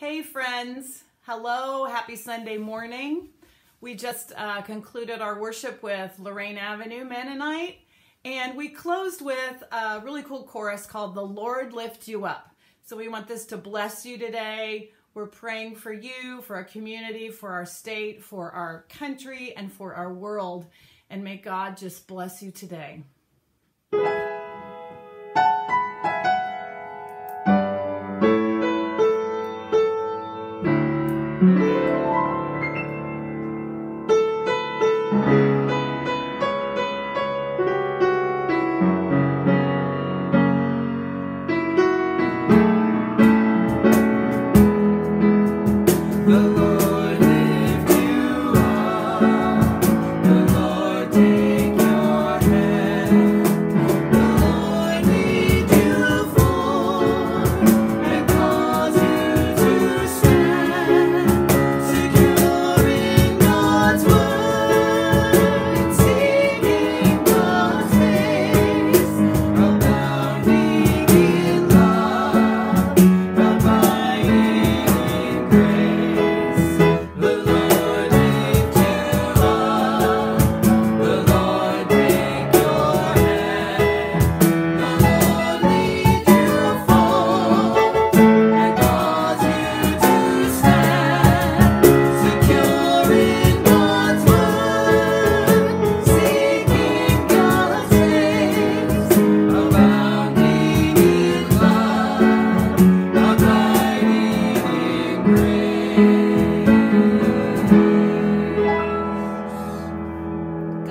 Hey, friends. Hello. Happy Sunday morning. We just uh, concluded our worship with Lorraine Avenue Mennonite, and we closed with a really cool chorus called The Lord Lift You Up. So we want this to bless you today. We're praying for you, for our community, for our state, for our country, and for our world. And may God just bless you today. road.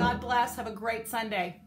God bless. Have a great Sunday.